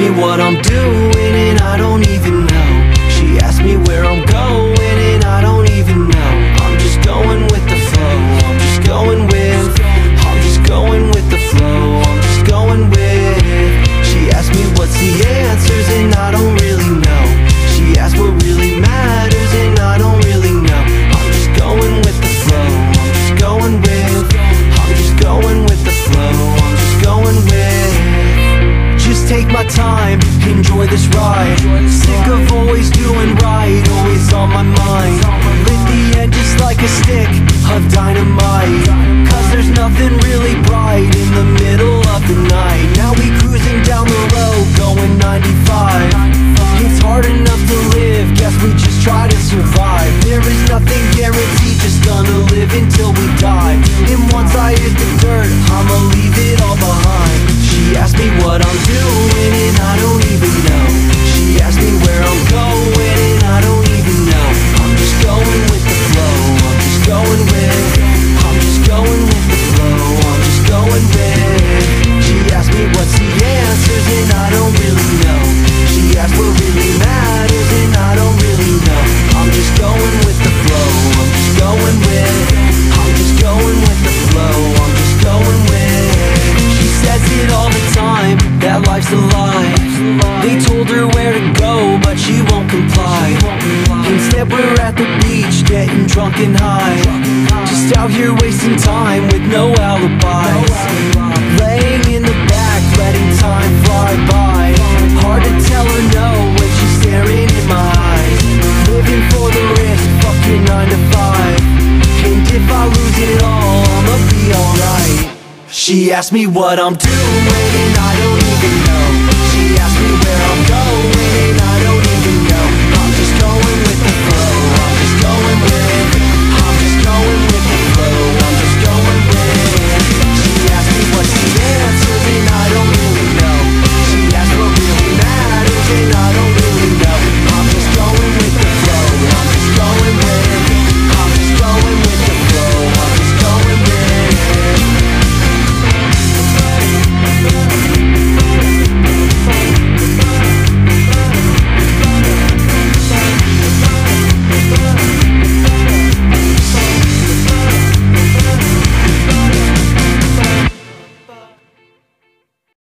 me what I'm doing take my time, enjoy this ride. Sick of always doing right. lives a lie. They told her where to go, but she won't comply. Instead we're at the beach, getting drunk and high. Just out here wasting time with no alibis. Laying in the back, letting time fly by. Hard to tell her no when she's staring in my eyes. Living for the risk, fucking 9 to 5 And if I lose it all, I'ma be alright. She asked me what I'm doing, and I don't even know